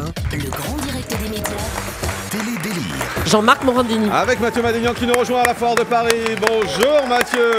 TF1, le grand direct des médias. Télé Délire. Jean-Marc Morandini. Avec Mathieu Madignan qui nous rejoint à la Foire de Paris. Bonjour Mathieu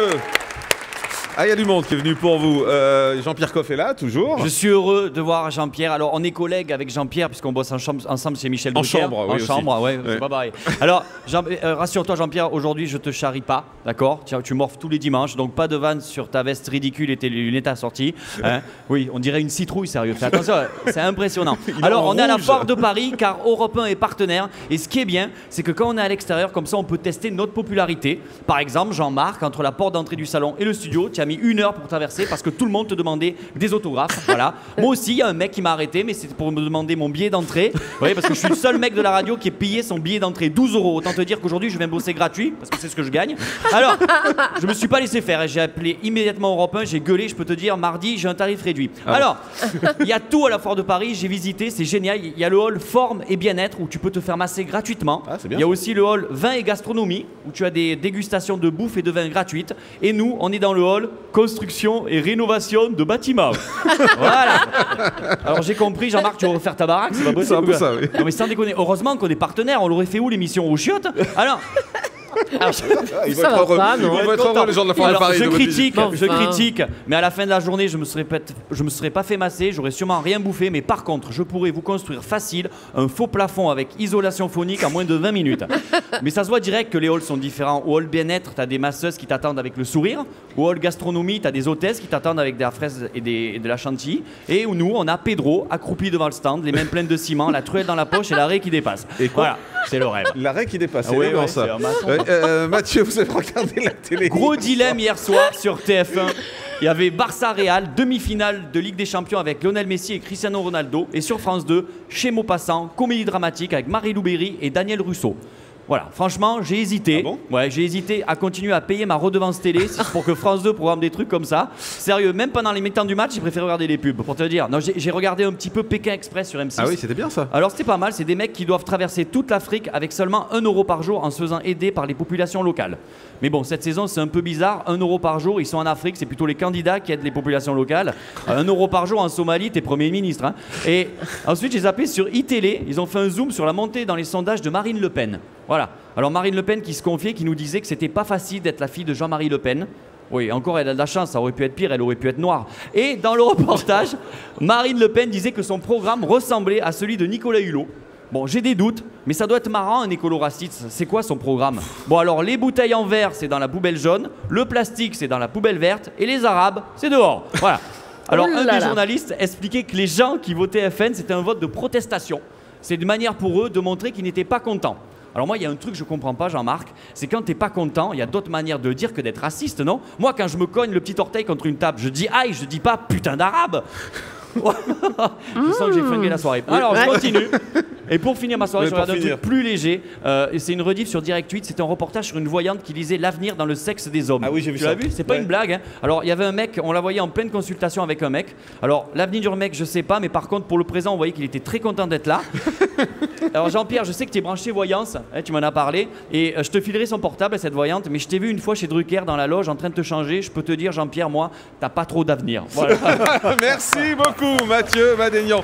ah, il y a du monde qui est venu pour vous. Euh, Jean-Pierre Coff est là, toujours. Je suis heureux de voir Jean-Pierre. Alors, on est collègues avec Jean-Pierre, puisqu'on bosse en chambre- ensemble chez Michel En Drucker. chambre, oui, En aussi. chambre, ouais, Ouais. c'est pas pareil. Alors, Jean- euh, rassure-toi, Jean-Pierre, aujourd'hui, je te charrie pas, d'accord? Tiens, Tu morphes tous les dimanches, donc pas de vanne sur ta veste ridicule et tes lunettes assorties. hein? oui, on dirait une citrouille, sérieux. Fais attention, c'est impressionnant. est Alors, en on est à la rouge. Foire de Paris, car Europe 1 est partenaire. Et ce qui est bien, c'est que quand on est à l'extérieur, comme ça, on peut tester notre popularité. Par exemple, Jean-Marc, entre la porte d'entrée du salon et le studio, tu mis une heure pour traverser parce que tout le monde te demandait des autographes. Voilà. Moi aussi, il y a un mec qui m'a arrêté, mais c'était pour me demander mon billet d'entrée. Oui, parce que je suis le seul mec de la radio qui ait payé son billet d'entrée 12 euros. Autant te dire qu'aujourd'hui, je viens bosser gratuit parce que c'est ce que je gagne. Alors, je me suis pas laissé faire. et J'ai appelé immédiatement Europe 1, j'ai gueulé. Je peux te dire, mardi, j'ai un tarif réduit. Alors, il y a tout à la Foire de Paris. J'ai visité, c'est génial. Il y a le hall forme et bien-être où tu peux te faire masser gratuitement. Ah, Il y a aussi le hall vin et gastronomie où tu as des dégustations de bouffe et de vin gratuites. Et nous, on est dans le hall construction et rénovation de bâtiments. voilà. Alors j'ai compris, Jean-Marc, tu vas refaire ta baraque, c'est pas possible. C'est un peu ça, oui. Non mais sans déconner, heureusement qu'on est partenaire, on l'aurait fait où l'émission aux chiottes Alors. Alors, je- ils vont Ça être va heureux. pas, Ils non vont on va être heureux, les gens de la Foire de Alors, Paris. je de votre visite. critique, Bon, je enfin. critique, mais à la fin de la journée, je me serais pas, je me serais pas fait masser, j'aurais sûrement rien bouffé, mais par contre, je pourrais vous construire facile un faux plafond avec isolation phonique en moins de 20 minutes. mais ça se voit direct que les halls sont différents. Au hall bien-être, tu as des masseuses qui t'attendent avec le sourire. Au hall gastronomie, tu as des hôtesses qui t'attendent avec de la fraise et, des- et de la chantilly. Et où nous, on a Pedro accroupi devant le stand, les mains pleines de ciment, la truelle dans la poche et l'arrêt qui dépasse. Et quoi voilà, c'est le rêve. L'arrêt qui dépasse, c'est Ah oui, ouais, ça. c'est un maçon. Ouais, euh, Mathieu, vous avez regardé la télé Gros dilemme hier soir sur TF1. Il y avait Barça Real, demi-finale de Ligue des Champions avec Lionel Messi et Cristiano Ronaldo. Et sur France 2, chez Maupassant, comédie dramatique avec Marie-Lou Berry et Daniel Russo. Voilà, franchement, j'ai hésité. Ah bon ouais, j'ai hésité à continuer à payer ma redevance télé pour que France 2 programme des trucs comme ça. Sérieux, même pendant les mi-temps du match, j'ai préféré regarder les pubs pour te dire. Non, j'ai j'ai regardé un petit peu Pékin Express sur M6. Ah oui, c'était bien ça. Alors c'était pas mal, c'est des mecs qui doivent traverser toute l'Afrique avec seulement 1 euro par jour en se faisant aider par les populations locales. Mais bon, cette saison c'est un peu bizarre, 1 euro par jour, ils sont en Afrique, c'est plutôt les candidats qui aident les populations locales. 1 euro par jour en Somalie, t'es Premier ministre. hein. Et ensuite j'ai zappé sur iTélé, ils ont fait un zoom sur la montée dans les sondages de Marine Le Pen. Voilà. Alors Marine Le Pen qui se confiait, qui nous disait que c'était pas facile d'être la fille de Jean-Marie Le Pen. Oui, encore elle a de la chance, ça aurait pu être pire, elle aurait pu être noire. Et dans le reportage, Marine Le Pen disait que son programme ressemblait à celui de Nicolas Hulot. Bon, j'ai des doutes, mais ça doit être marrant un écolo raciste. C'est quoi son programme? Bon, alors les bouteilles en verre, c'est dans la poubelle jaune, le plastique, c'est dans la poubelle verte, et les arabes, c'est dehors. Voilà. Alors, Oh un des là. journalistes expliquait que les gens qui votaient FN, c'était un vote de protestation. C'est une manière pour eux de montrer qu'ils n'étaient pas contents. Alors moi, il y a un truc que je comprends pas, Jean-Marc, c'est quand t'es pas content, il y a d'autres manières de dire que d'être raciste, non? Moi, quand je me cogne le petit orteil contre une table, je dis aïe, je dis pas putain d'arabe. je sens que j'ai flingué la soirée. Alors, je continue. Et pour finir ma soirée, Mais je regarde un finir. truc plus léger. Euh, et c'est une rediff sur Direct 8. C'était un reportage sur une voyante qui lisait l'avenir dans le sexe des hommes. Ah oui, j'ai vu tu ça. l'as vu C'est pas Ouais. une blague. hein. Alors, il y avait un mec, on la voyait en pleine consultation avec un mec. Alors, l'avenir du mec, je sais pas, mais par contre, pour le présent, on voyait qu'il était très content d'être là. Alors, Jean-Pierre, je sais que tu es branché voyance, hein, tu m'en as parlé, et euh, je te filerai son portable, cette voyante, mais je t'ai vu une fois chez Drucker dans la loge en train de te changer. Je peux te dire, Jean-Pierre, moi, t'as pas trop d'avenir. Voilà. Merci beaucoup, Mathieu Madignan.